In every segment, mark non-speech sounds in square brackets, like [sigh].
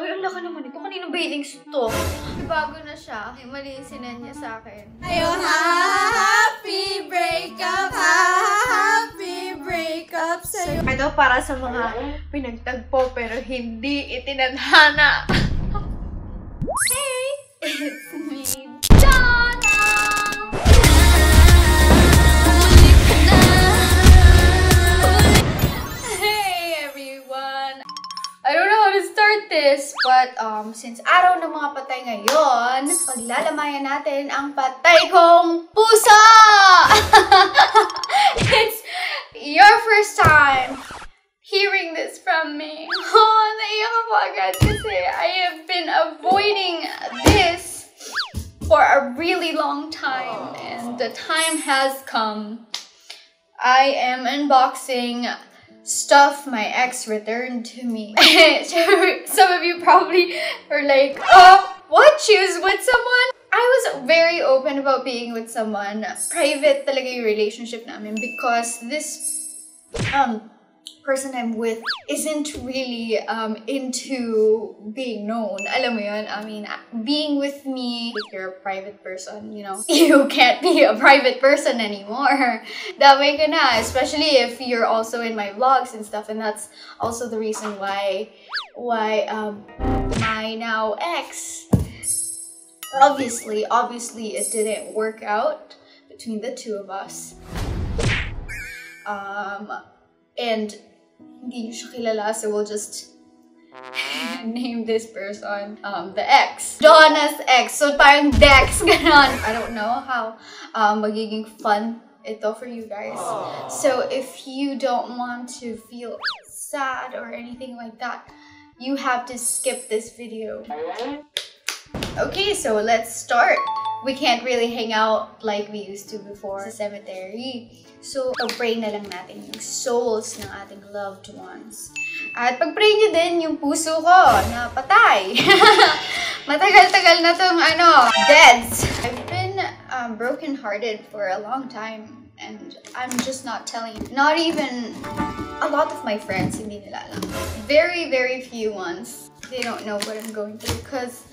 Ay, ang laki naman ito. Kanino bailings to? Bago na siya. Mali yung sinend niya sa akin. Ayo, happy breakup, happy breakup sa'yo. Ito para sa mga pinagtagpo pero hindi itinadhana. hey! It's me, this, but um, since araw ng mga patay ngayon, paglalamayan natin ang patay kong puso! [laughs] It's your first time hearing this from me. [laughs] Oh, naiyak ako agad kasi I have been avoiding this for a really long time and the time has come. I am unboxing stuff my ex returned to me. [laughs] Some of you probably are like, oh, what? She was with someone? I was very open about being with someone. Private talaga yung relationship namin because this um person I'm with isn't really um into being known. Alam mo yun? I mean, being with me, if you're a private person, you know, [laughs] you can't be a private person anymore. [laughs] Damay ka na, especially if you're also in my vlogs and stuff, and that's also the reason why why um my now ex obviously obviously it didn't work out between the two of us um and niyo so we'll just [laughs] name this person um the ex Jonas ex so parang Dex [laughs] ganon. I don't know how um magiging fun ito for you guys. So if you don't want to feel sad or anything like that you have to skip this video. Okay, so let's start. We can't really hang out like we used to before sa cemetery. So, pag-pray na lang natin yung souls ng ating loved ones. At pag-pray nyo din yung puso ko na patay. [laughs] Matagal-tagal na tong ano, deads. I've been um, broken-hearted for a long time. And I'm just not telling. Not even a lot of my friends, hindi nila alam. Very, very few ones. They don't know what I'm going through because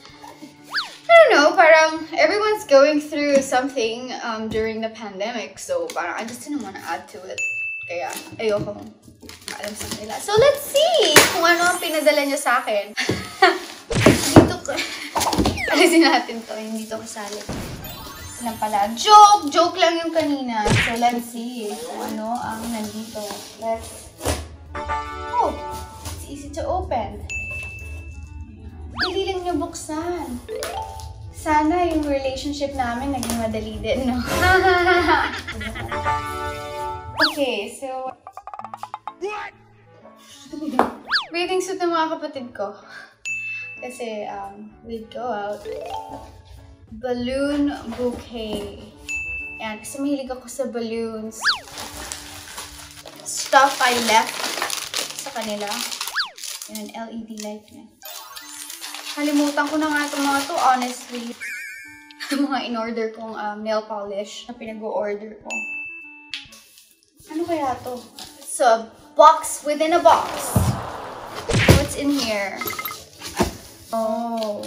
I don't know, parang everyone's going through something um, during the pandemic. So parang I just didn't want to add to it. Kaya ayoko alam sa kanila. So let's see kung ano ang pinadala niya sa akin. [laughs] Dito ko. Alisin natin to. Hindi to kasali. Lang pala. Joke! Joke lang yung kanina. So let's see kung ano ang nandito. Let's... Oh! It's easy to open. Dali lang niya buksan. Sana yung relationship namin naging madali din, no? [laughs] okay, so... Bathing suit ng mga kapatid ko. Kasi, um, we'd go out. Balloon bouquet. Yan, kasi mahilig ako sa balloons. Stuff I left sa kanila. Yan, LED light niya. Kalimutan ko na nga itong mga to, honestly. [laughs] mga in-order kong um, nail polish na pinag-order ko. Ano kaya to? It's a box within a box. What's in here? Oh,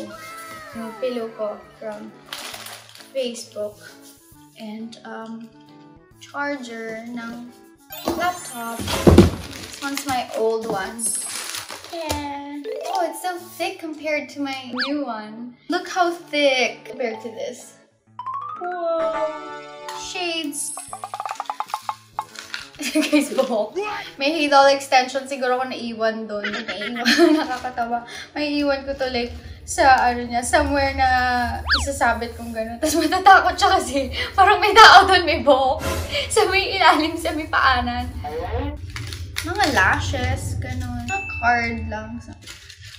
yung pillow ko from Facebook. And um, charger ng laptop. This one's my old one. Yeah. Oh, it's so thick compared to my new one. Look how thick compared to this. Whoa. Shades. [laughs] Guys, buhok. May hidol extension siguro ko naiwan doon. Naiwan. [laughs] Nakakatawa. May iwan ko to like sa ano niya, somewhere na isasabit kong gano'n. Tapos matatakot siya kasi parang may tao doon, may buhok. [laughs] Sa may ilalim, sa may paanan. Mga lashes, gano'n. Card lang.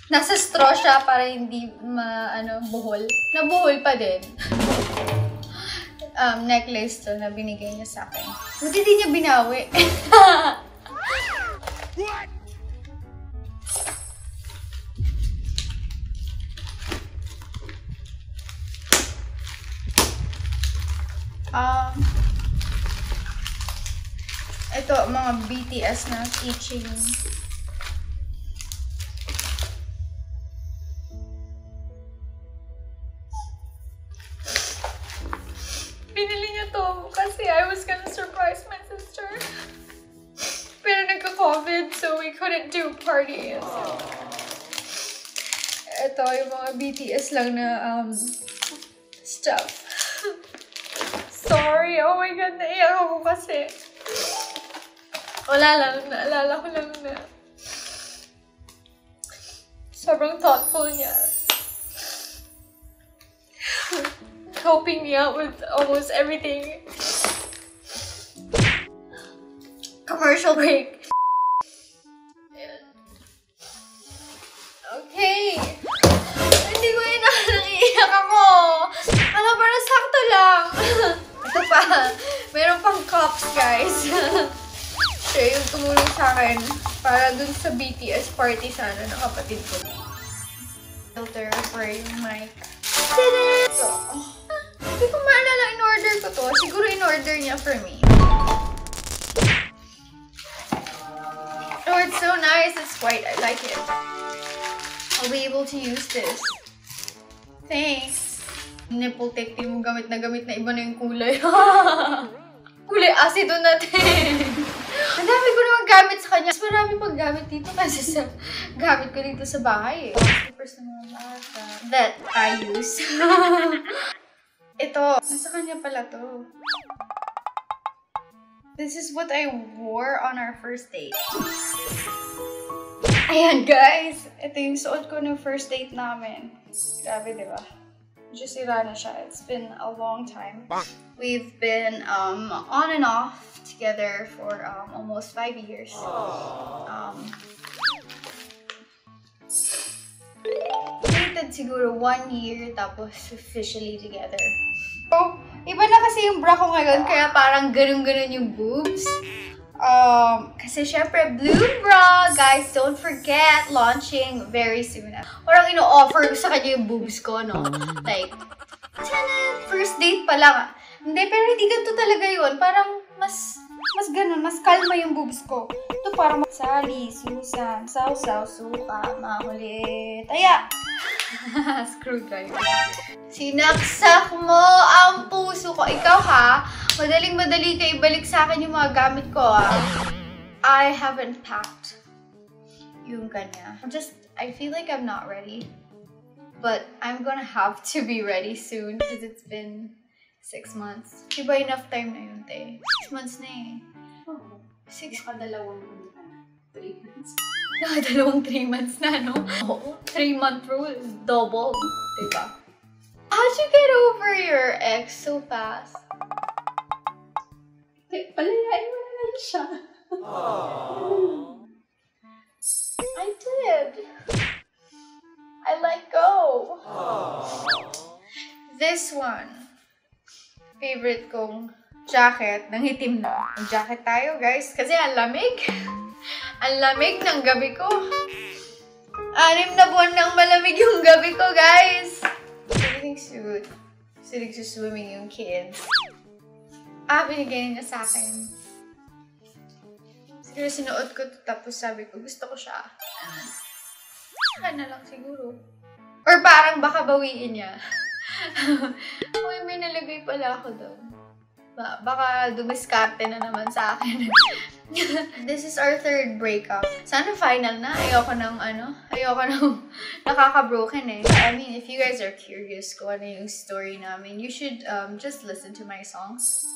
Nasa straw siya para hindi ma, ano, buhol. Nabuhol pa din. um, necklace to na binigay niya sa akin. Buti di niya binawi. um, ito, mga BTS na keychain. We couldn't do parties. Ito, yung mga BTS lang na um, stuff. [laughs] Sorry, oh my God, naiyak ako kasi. Wala lang, naalala ko lang na sobrang thoughtful niya. Helping me out with almost everything. Commercial break. Okay. Hindi ko yun naiiyak ako. Ano, parang sakto lang. [laughs] Ito pa. Meron pang cups, guys. [laughs] Siya yung tumulong sa akin para dun sa BTS party sana ng kapatid ko. Filter for yung mic. So, hindi ko maalala in-order ko to. Siguro in-order niya for me. Oh, it's so nice. It's white. I like it. I'll be able to use this. Thanks. Nipple tape, mo gamit na gamit na iba na yung kulay. [laughs] kulay asido natin. Ang dami ko naman gamit sa kanya. Mas marami pang gamit dito kasi sa gamit ko dito sa bahay eh. Slippers na mga bata. That I use. [laughs] Ito. Nasa kanya pala to. This is what I wore on our first date. Ayan guys, ito yung suot ko ng first date namin. Grabe, di ba? Just sira na siya. It's been a long time. We've been um, on and off together for um, almost five years. Um, dated siguro one year, tapos officially together. So, iba na kasi yung bra ko ngayon, kaya parang ganun-ganun yung boobs. Um, kasi syempre, blue bra, guys, don't forget, launching very soon. Parang ino-offer ko sa kanya yung boobs ko, no? Like, tada, first date pa lang. Hindi, pero hindi ganito talaga yun. Parang mas, mas ganun, mas kalma yung boobs ko. Ito parang Sally, Susan, Sausaw, Suka, Makulit, Aya! [laughs] Screwdriver. Sinaksak mo ang puso ko. Ikaw ha, madaling madali ka ibalik sa akin yung mga gamit ko ha. I haven't packed yung kanya. I'm just, I feel like I'm not ready. But I'm gonna have to be ready soon because it's been six months. Di ba enough time na yun, te? Six months na eh. Oo. Six Nakadalawang ka na. Three months. [laughs] Nakadalawang three months na, no? Oo. Three month rule is double. Diba? How'd you get over your ex so fast? Palayain mo na lang siya. I did. I let go. This one. Favorite kong jacket ng itim na. Mag-jacket tayo, guys. Kasi ang lamig. ang lamig ng gabi ko. Anim na buwan nang malamig yung gabi ko, guys. Swimming suit. Kasi nagsuswimming yung kids. Ah, binigay niya sa akin. Siguro sinuot ko to, tapos sabi ko, gusto ko siya. Saka na lang siguro. Or parang baka bawiin niya. [laughs] Uy, may nalagay pala ako doon. Ba baka dumiskarte na naman sa akin. [laughs] This is our third breakup. Sana final na. Ayoko ng ano. Ayoko ng [laughs] nakaka-broken eh. I mean, if you guys are curious kung ano yung story namin, you should um, just listen to my songs.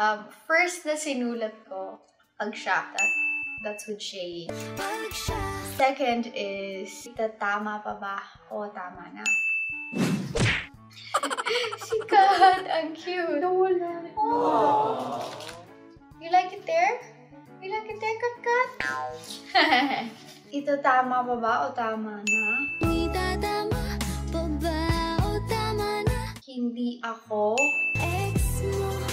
Um, first na sinulat ko, Pagsyaka. That's with Shay. Second is, Tama pa ba? O tama na. [laughs] Sikat! Ang cute! Nawala. Oh. You like it there? You like it there, Kat Kat? [laughs] Ito tama pa ba o tama na? Itadama pa ba o tama na? Hindi ako. Ex mo, hindi ako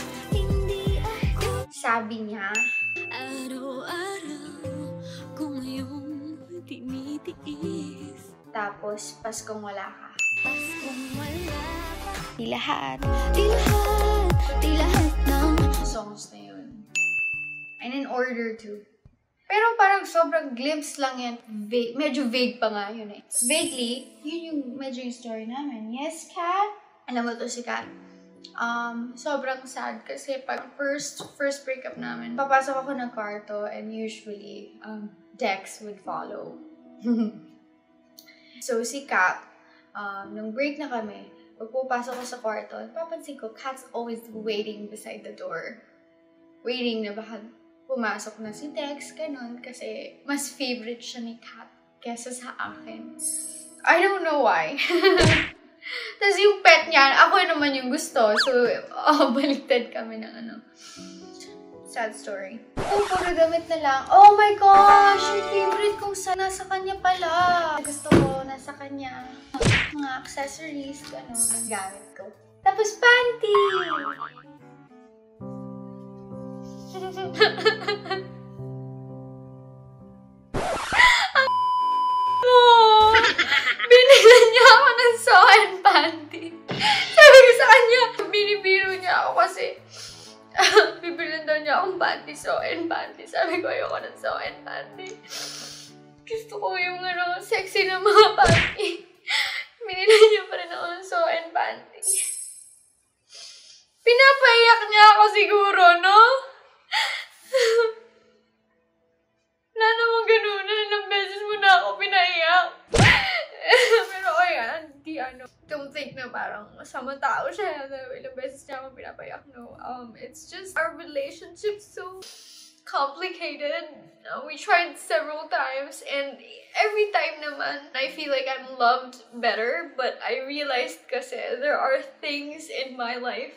Sabi niya. Araw-araw kung iyong tinitiis Tapos, Paskong wala ka. Paskong wala ka Di lahat. Di lahat, di lahat ng Songs na yun. And in order to. Pero parang sobrang glimpse lang yan. Va- medyo vague pa nga yun eh. Vaguely, yun yung medyo yung story namin. Yes, Kat? Alam mo to si Kat. Um, sobrang sad kasi pag first first breakup namin, papasok ako ng kwarto and usually um, Dex would follow. [laughs] so si Kat, um, nung break na kami, pag pupasok ko sa kwarto, papansin ko, Kat's always waiting beside the door. Waiting na baka pumasok na si Dex, ganun, kasi mas favorite siya ni Kat kesa sa akin. I don't know why. [laughs] Tapos yung pet niya, ako naman yung gusto. So, [laughs] oh, baliktad kami ng ano. Sad story. Oh, puro damit na lang. Oh my gosh! Yung favorite kong sa nasa kanya pala. Gusto ko, nasa kanya. Mga accessories, ano, gamit ko. Tapos panty! [laughs] ng and panty. Sabi ko sa kanya, binibiro niya ako kasi [laughs] bibilan daw niya akong panty, so and panty. Sabi ko, ayoko ng so and panty. Gusto ko yung ano, sexy na mga panty. [laughs] Binilan niya pa rin ako ng so and panty. Pinapaiyak niya ako siguro, no? [laughs] Wala namang ganun. Ilang beses mo na ako pinaiyak. Di ano. Don't think na parang masamang tao siya. na Ilang beses niya ako pinapayak. No, um, it's just our relationship so complicated. We tried several times and every time naman, I feel like I'm loved better. But I realized kasi there are things in my life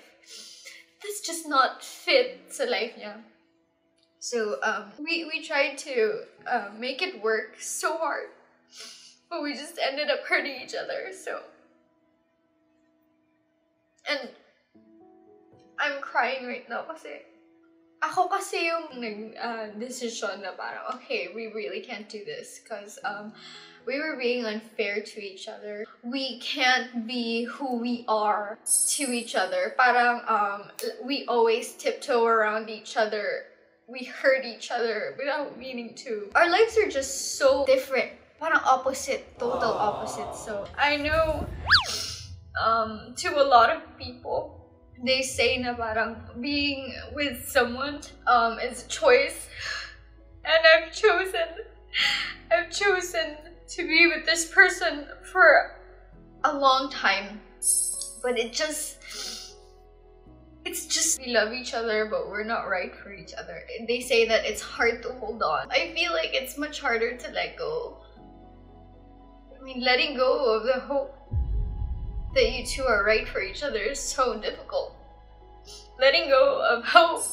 that's just not fit sa life niya. So um, we we tried to uh, make it work so hard, but we just ended up hurting each other. So, and I'm crying right now kasi ako kasi yung uh, decision na parang okay, we really can't do this because um, we were being unfair to each other. We can't be who we are to each other. Parang um, we always tiptoe around each other we hurt each other without meaning to. Our lives are just so different. Parang opposite, total opposite. So I know um, to a lot of people, they say na parang being with someone um, is a choice. And I've chosen, I've chosen to be with this person for a long time. But it just, it's just we love each other but we're not right for each other they say that it's hard to hold on i feel like it's much harder to let go i mean letting go of the hope that you two are right for each other is so difficult letting go of hope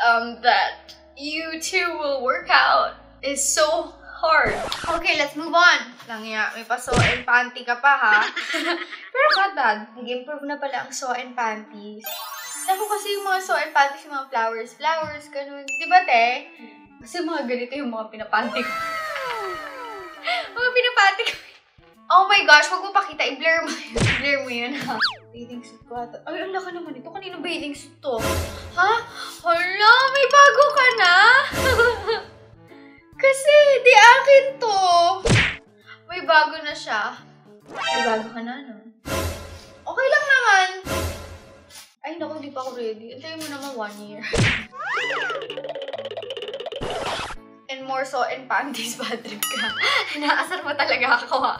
um, that you two will work out is so hard okay let's move on lang ya may pa so and panty ka pa ha [laughs] pero not bad nag-improve na pala ang so and panties Ako kasi yung mga so and panties, yung mga flowers, flowers, ganun. Di ba, te? Kasi mga ganito yung mga pinapanty ko. Ko. Oh my gosh, huwag mo pakita. I-blur mo yun. [laughs] I-blur mo yun, ha? Bathing suit ko ata. Ay, ang laka naman ito. Kanino bathing suit to? Ha? Hala, may bago ka na? [laughs] kasi, di akin to. May bago na siya. May bago ka na, no? Okay lang naman. Ay, naku, hindi pa ako ready. Antayin mo naman one year. [laughs] and more so and panties, [laughs] bad ka. Naasar mo talaga ako, ha?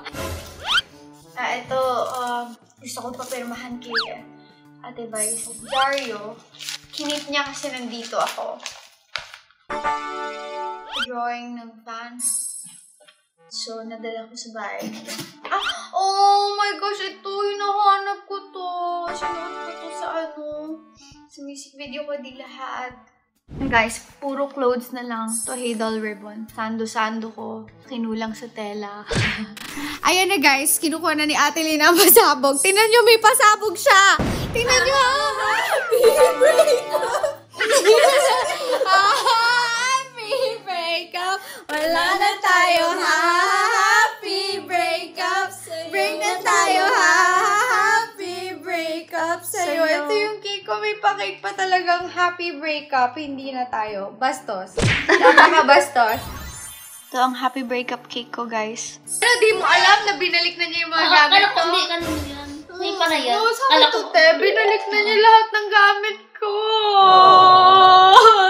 Ah, ito, um, gusto ko papirmahan kay Ate Vice. Dario, kinip niya kasi nandito ako. Drawing ng fan. So, nadala ko sa bahay. Ah! Oh my gosh! Ito! Hinahanap ko to! Sinuot ko to sa ano? Sa music video ko di lahat. Guys, puro clothes na lang. To Haydol ribbon. Sando-sando ko. Kinulang sa tela. [laughs] Ayan na guys, kinukuha na ni Ate Lina ang pasabog. Tingnan nyo, may pasabog siya! Tingnan nyo! Pa-cake pa talagang happy breakup. Hindi na tayo. Bastos. Tama ka, bastos. Ito ang happy breakup cake ko, guys. Ano, di mo alam na binalik na niya yung mga gamit ko? Akala ko hindi ka nila yan. Hindi pa na yan. Oo, sabi ko. te. Binalik na niya lahat ng gamit ko.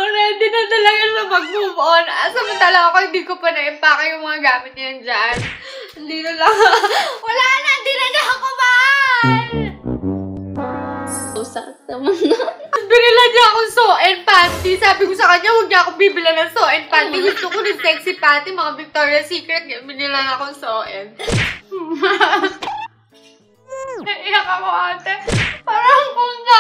Ready na talaga siya mag-move on. Ah, samantala ako, hindi ko pa na-empake yung mga gamit niya dyan. Hindi na lang. Wala na, hindi na niya ako mahal. Usap naman na. Binila niya akong so and panty. Sabi ko sa kanya, huwag niya akong bibila ng so and panty. Gusto ko ng sexy panty, mga Victoria's Secret. Binila na akong so and. [laughs] Naiyak ako ate. Parang kung nga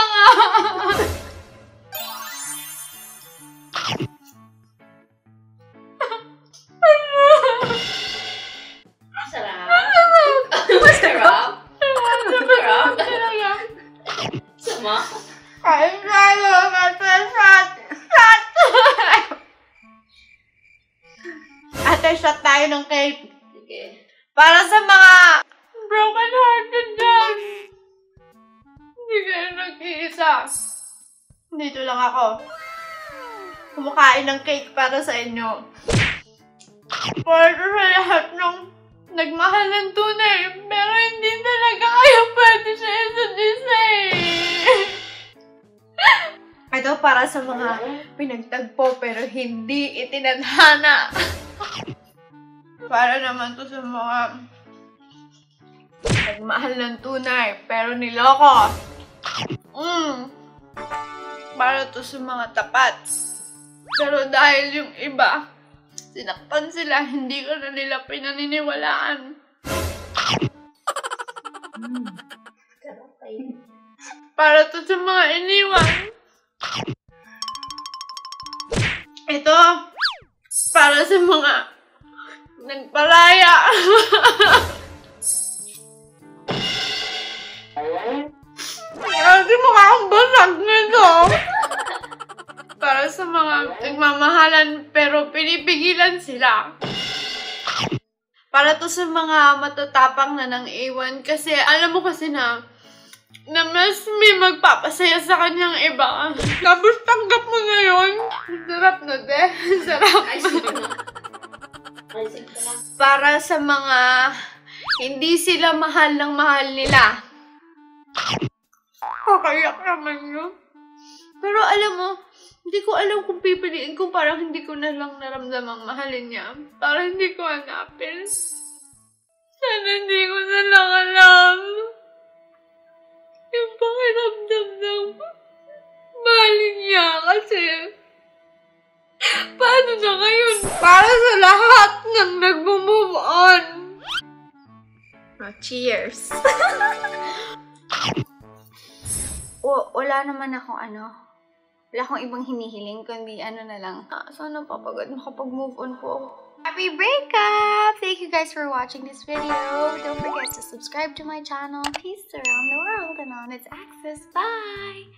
ate, shot tayo ng cake. Sige. Para sa mga broken hearted dyan. Hindi kayo nag-iisa. Dito lang ako. Kumakain ng cake para sa inyo. Para sa lahat ng nagmahal ng tunay, pero hindi talaga kayo pwede sa isa't isa eh. [laughs] Ito para sa mga pinagtagpo pero hindi itinadhana. [laughs] Para naman to sa mga nagmahal ng tunay pero niloko. Mm. Para to sa mga tapat. Pero dahil yung iba, sinaktan sila, hindi ko na nila pinaniniwalaan. Para to sa mga iniwan. Ito, para sa mga nagpalaya. Kasi mukha akong basag nito. Para sa mga nagmamahalan pero pinipigilan sila. Para to sa mga matatapang na nang iwan kasi alam mo kasi na na mas may magpapasaya sa kanyang iba. Tapos tanggap mo na yun. Sarap na, de. [laughs] Sarap. Para sa mga hindi sila mahal ng mahal nila. Kakayak naman yun. Pero alam mo, hindi ko alam kung pipiliin ko parang hindi ko na lang naramdamang mahalin niya. Para hindi ko hanapin. Sana hindi ko na lang alam. Yung pakiramdam ng mahalin niya kasi paano na ngayon? Para sa lahat ng nagmo-move on. Oh, cheers. [laughs] o, wala naman akong ano, wala akong ibang hinihiling, kundi ano na lang. Ah, sana papagod makapag-move on po ako. Happy breakup! Thank you guys for watching this video. Don't forget to subscribe to my channel. Peace around the world and on its axis. Bye!